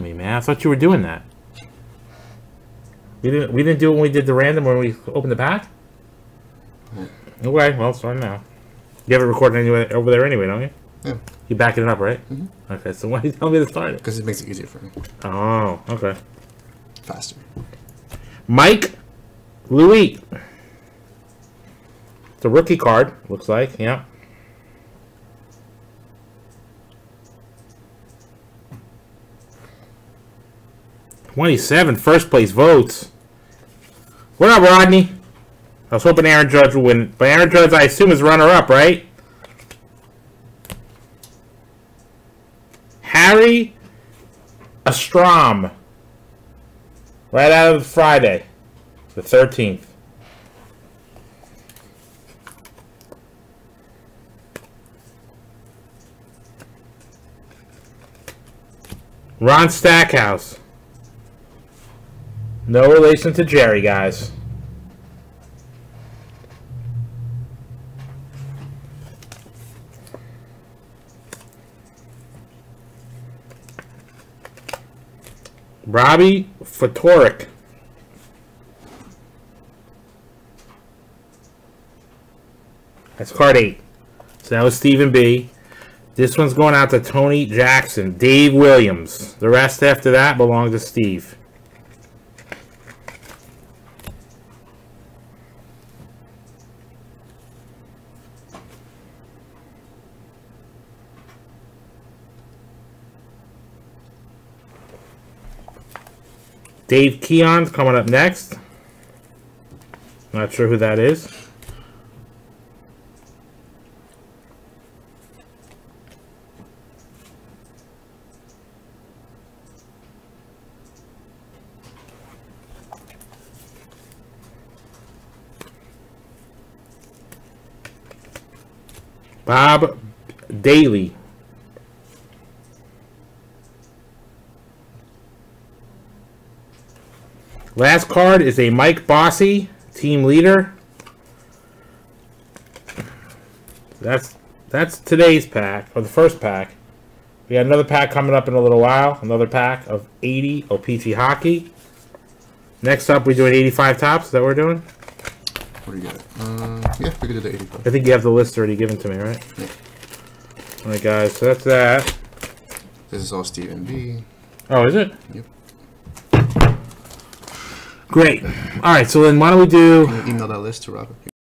me, man. I thought you were doing that. We didn't. We didn't do it when we did the random when we opened the pack. Okay, well, start now. You have it recorded anyway over there anyway, don't you? Yeah. You backing it up, right? Mm -hmm. Okay, so why are you telling me to start it? Because it makes it easier for me. Oh, okay. Faster. Mike Liut. It's a rookie card, looks like. Yeah. Twenty-seven first place votes. What up, Rodney? I was hoping Aaron Judge would win, but Aaron Judge, I assume, is runner-up, right? Hardy Astrom. Right out of Friday, the 13th. Ron Stackhouse. No relation to Jerry, guys. Robbie Ftorek. That's card eight. So that was Stephen B. This one's going out to Tony Jackson, Dave Williams. The rest after that belong to Steve. Dave Keon's coming up next. Not sure who that is. Bob Dailey. Last card is a Mike Bossy, team leader. That's that's today's pack, or the first pack. We got another pack coming up in a little while. Another pack of 80 OPC hockey. Next up, we're doing 85 Topps. Is that what we're doing? What do you got? Uh, yeah, we could do the 85. I think you have the list already given to me, right? Yeah. All right, guys. So that's that. This is all Steven B. Oh, is it? Yep. Great. All right. So then, why don't we do? Email that list to Robert?